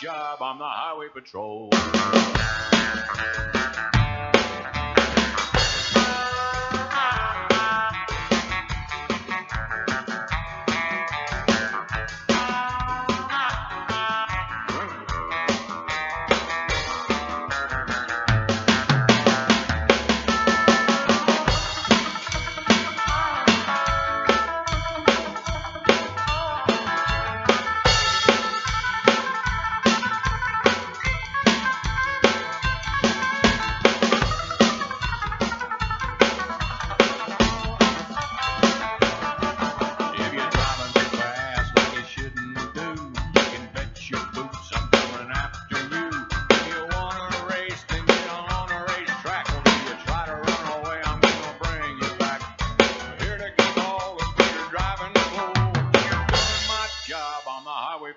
job. I'm the highway patrol.